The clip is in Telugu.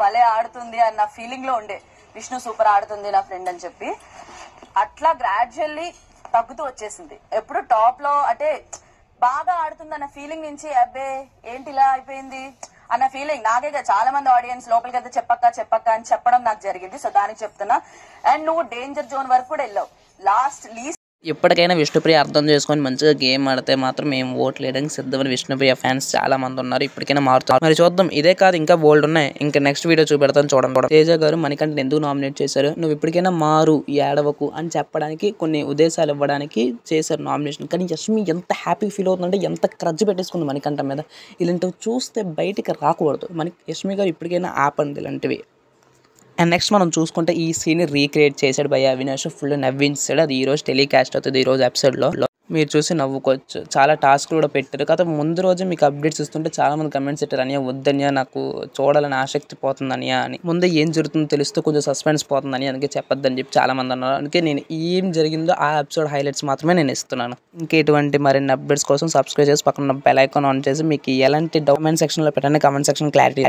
భలే ఆడుతుంది అన్న ఫీలింగ్లో ఉండే. విష్ణు సూపర్ ఆడుతుంది నా ఫ్రెండ్ అని చెప్పి. అట్లా గ్రాడ్యువల్లీ తగ్గుతూ వచ్చేసింది. ఎప్పుడు టాప్లో అంటే బాగా ఆడుతుంది అన్న ఫీలింగ్ నుంచి అబ్బే ఏంటి ఇలా అయిపోయింది? అన్న ఫీలింగ్ నాకే కదా చాలా మంది ఆడియన్స్ లోపలికి వెళ్తే చెప్పక్క చెప్పక్క అని చెప్పడం నాకు జరిగింది. సో దానికి చెప్తున్నా. అండ్ నువ్వు డేంజర్ జోన్ వరకు కూడా వెళ్ళావు. లాస్ట్ లీస్ట్ ఇప్పటికైనా విష్ణుప్రియ అర్థం చేసుకొని మంచిగా గేమ్ ఆడితే మాత్రం మేము ఓట్లు వేయడానికి సిద్ధమని విష్ణుప్రియ ఫ్యాన్స్ చాలా మంది ఉన్నారు. ఇప్పటికైనా మారుతారు. మరి చూద్దాం. ఇదే కాదు ఇంకా బోల్డ్ ఉన్నాయి. ఇంకా నెక్స్ట్ వీడియో చూపెడతాను చూడండి. తేజ గారు మనకంటే ఎందుకు నామినేట్ చేశారు? నువ్వు ఇప్పటికైనా మారు ఈ ఏడవకు అని చెప్పడానికి కొన్ని ఉద్దేశాలు ఇవ్వడానికి చేశారు నామినేషన్ కానీ యష్మి ఎంత హ్యాపీ ఫీల్ అవుతుందంటే ఎంత క్రజ్ పెట్టేసుకుంది మణికంఠ మీద. ఇలాంటివి చూస్తే బయటికి రాకూడదు. మనకి యష్మి గారు ఇప్పటికైనా ఆపండి ఇలాంటివి. అండ్ నెక్స్ట్ మనం చూసుకుంటే ఈ సీన్ రీక్రియేట్ చేశాడు భయ అవినాష్. ఫుల్ నవ్వించాడు. అది ఈ రోజు టెలికాస్ట్ అవుతుంది. ఈ రోజు ఎపిసోడ్లో మీరు చూసి నవ్వుకోవచ్చు. చాలా టాస్క్ కూడా పెట్టారు. కాకపోతే ముందు రోజు మీకు అప్డేట్స్ ఇస్తుంటే చాలా మంది కమెంట్స్ పెట్టారు. అనియా వద్దనియా నాకు చూడాలని ఆసక్తి పోతుందనియా అని. ముందే ఏం జరుగుతుందో తెలుస్తూ కొంచెం సస్పెన్స్ పోతుందని అందుకే చెప్పొద్దని చెప్పి చాలా మంది అన్నారు. అందుకే నేను ఏం జరిగిందో ఆ ఎపిసోడ్ హైలైట్స్ మాత్రమే నేను ఇస్తున్నాను. ఇంకా ఎటువంటి మరిన్ని అప్డేట్స్ కోసం సబ్స్క్రైబ్ చేసి పక్కన బెల్ ఐకాన్ ఆన్ చేసి మీకు ఎలాంటి డౌమెంట్ సెక్షన్లో పెట్టండి కమెంట్ సెక్షన్ క్లారిటీ